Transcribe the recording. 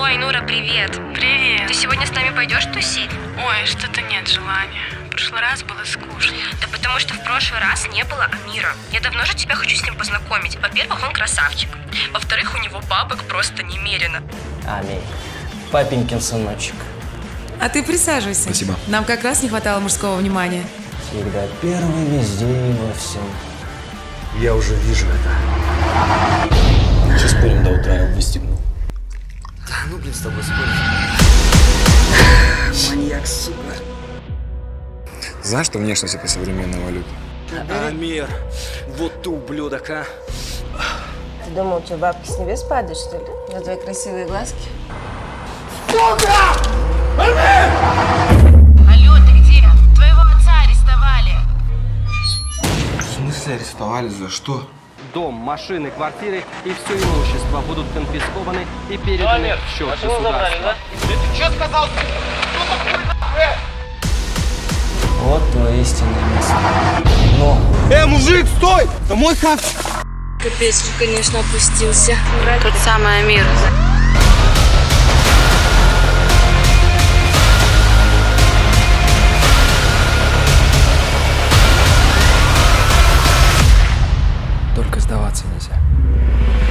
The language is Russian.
Ой, Нура, привет. Привет. Ты сегодня с нами пойдешь тусить? Ой, что-то нет желания. В прошлый раз было скучно. Да потому что в прошлый раз не было Амира. Я давно же тебя хочу с ним познакомить. Во-первых, он красавчик. Во-вторых, у него бабок просто немерено. Аминь. Папенькин сыночек. А ты присаживайся. Спасибо. Нам как раз не хватало мужского внимания. Всегда первый везде и во всем. Я уже вижу это. Сейчас спорим до утра, я выстегнул. Блин с тобой спорить. Маньяк, сука. Знаешь, что внешность это современная валюта? Амир, вот ты ублюдок, а. Ты думал, у тебя бабки с небес падают, что ли? За твои красивые глазки? Алло, ты где? Твоего отца арестовали. В смысле арестовали? За что? Дом, машины, квартиры и все имущество будут конфискованы и переданы в счет государства. Вот твое истинное место. Но Капец, он, конечно, опустился. Тот самый Амир. sind